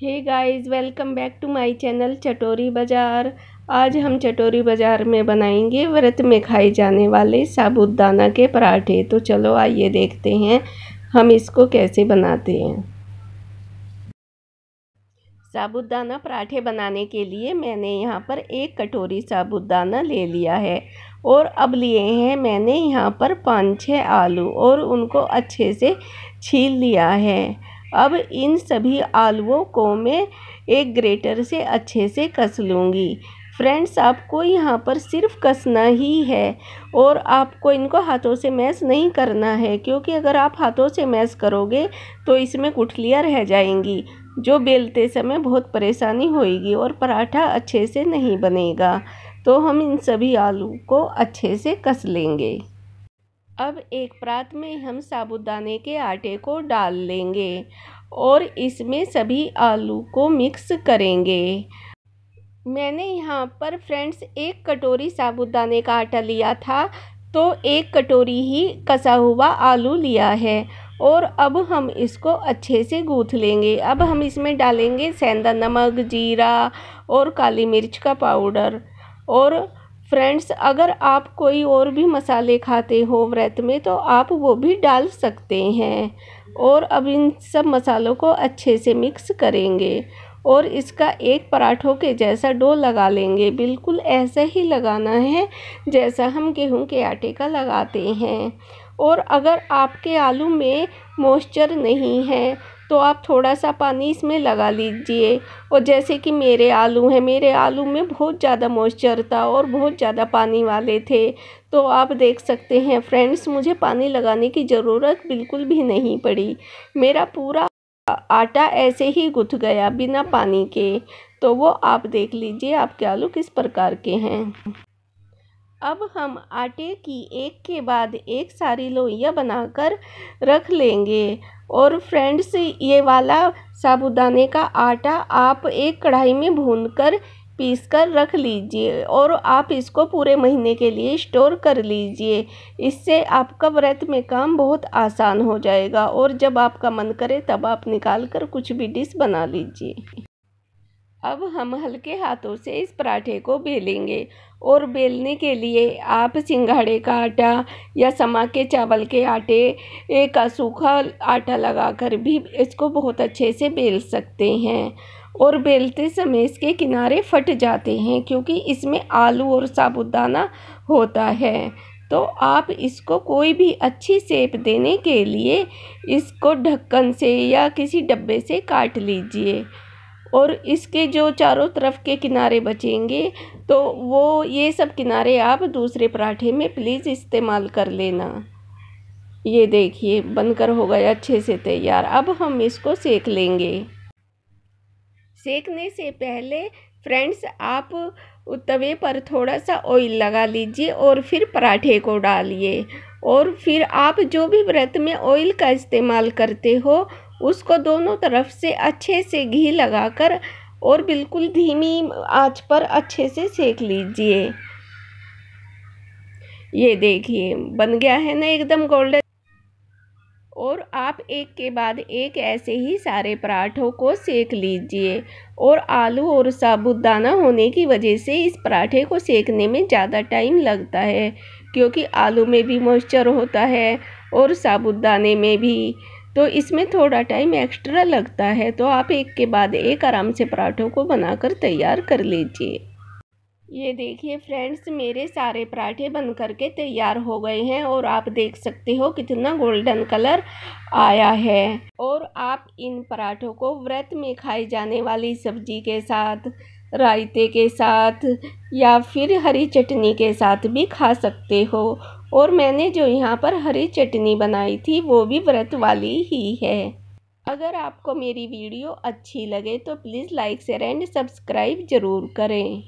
Hey guys welcome back to my channel Chatori Bazaar आज हम चटोरी बाज़ार में बनाएँगे व्रत में खाए जाने वाले साबुदाना के पराठे। तो चलो आइए देखते हैं, हम इसको कैसे बनाते हैं। साबुदाना पराठे बनाने के लिए मैंने यहाँ पर एक कटोरी साबुदाना ले लिया है और अब लिए हैं मैंने यहाँ पर पाँच छः आलू और उनको अच्छे से छील लिया है। अब इन सभी आलुओं को मैं एक ग्रेटर से अच्छे से कस लूँगी। फ्रेंड्स, आपको यहाँ पर सिर्फ़ कसना ही है और आपको इनको हाथों से मैश नहीं करना है, क्योंकि अगर आप हाथों से मैश करोगे तो इसमें गुठलियाँ रह जाएँगी, जो बेलते समय बहुत परेशानी होएगी और पराठा अच्छे से नहीं बनेगा। तो हम इन सभी आलू को अच्छे से कस लेंगे। अब एक परात में हम साबुदाने के आटे को डाल लेंगे और इसमें सभी आलू को मिक्स करेंगे। मैंने यहाँ पर फ्रेंड्स एक कटोरी साबुदाने का आटा लिया था तो एक कटोरी ही कसा हुआ आलू लिया है और अब हम इसको अच्छे से गूँथ लेंगे। अब हम इसमें डालेंगे सेंधा नमक, जीरा और काली मिर्च का पाउडर और फ्रेंड्स, अगर आप कोई और भी मसाले खाते हो व्रत में तो आप वो भी डाल सकते हैं। और अब इन सब मसालों को अच्छे से मिक्स करेंगे। और इसका एक पराठों के जैसा डो लगा लेंगे। बिल्कुल ऐसा ही लगाना है, जैसा हम गेहूँ के आटे का लगाते हैं। और अगर आपके आलू में मॉइस्चर नहीं है तो आप थोड़ा सा पानी इसमें लगा लीजिए। और जैसे कि मेरे आलू हैं, मेरे आलू में बहुत ज़्यादा मॉइस्चर था और बहुत ज़्यादा पानी वाले थे। तो आप देख सकते हैं, फ्रेंड्स, मुझे पानी लगाने की ज़रूरत बिल्कुल भी नहीं पड़ी। मेरा पूरा आटा ऐसे ही गुथ गया बिना पानी के। तो वो आप देख लीजिए, आपके आलू किस प्रकार के हैं। अब हम आटे की एक के बाद एक सारी लोइयाँ बनाकर रख लेंगे। और फ्रेंड्स ये वाला साबुदाने का आटा आप एक कढ़ाई में भून कर पीस कर रख लीजिए और आप इसको पूरे महीने के लिए स्टोर कर लीजिए। इससे आपका व्रत में काम बहुत आसान हो जाएगा और जब आपका मन करे तब आप निकाल कर कुछ भी डिश बना लीजिए। अब हम हल्के हाथों से इस पराठे को बेलेंगे और बेलने के लिए आप सिंघाड़े का आटा या समा के चावल के आटे का सूखा आटा लगाकर भी इसको बहुत अच्छे से बेल सकते हैं। और बेलते समय इसके किनारे फट जाते हैं क्योंकि इसमें आलू और साबुदाना होता है। तो आप इसको कोई भी अच्छी सेप देने के लिए इसको ढक्कन से या किसी डब्बे से काट लीजिए। और इसके जो चारों तरफ़ के किनारे बचेंगे तो वो, ये सब किनारे आप दूसरे पराठे में प्लीज़ इस्तेमाल कर लेना। ये देखिए, बनकर हो गया अच्छे से तैयार। अब हम इसको सेक लेंगे। सेकने से पहले फ्रेंड्स आप तवे पर थोड़ा सा ऑयल लगा लीजिए और फिर पराठे को डालिए। और फिर आप जो भी व्रत में ऑयल का इस्तेमाल करते हो उसको दोनों तरफ़ से अच्छे से घी लगाकर और बिल्कुल धीमी आँच पर अच्छे से सेक लीजिए। ये देखिए, बन गया है ना एकदम गोल्डन और आप एक के बाद एक ऐसे ही सारे पराठों को सेक लीजिए। और आलू और साबुदाना होने की वजह से इस पराठे को सेकने में ज़्यादा टाइम लगता है, क्योंकि आलू में भी मॉइस्चर होता है और साबुदाने में भी। तो इसमें थोड़ा टाइम एक्स्ट्रा लगता है तो आप एक के बाद एक आराम से पराठों को बनाकर तैयार कर लीजिए। ये देखिए फ्रेंड्स मेरे सारे पराठे बन करके तैयार हो गए हैं और आप देख सकते हो कितना गोल्डन कलर आया है। और आप इन पराठों को व्रत में खाई जाने वाली सब्ज़ी के साथ, रायते के साथ या फिर हरी चटनी के साथ भी खा सकते हो। और मैंने जो यहाँ पर हरी चटनी बनाई थी, वो भी व्रत वाली ही है। अगर आपको मेरी वीडियो अच्छी लगे तो please like share and subscribe ज़रूर करें।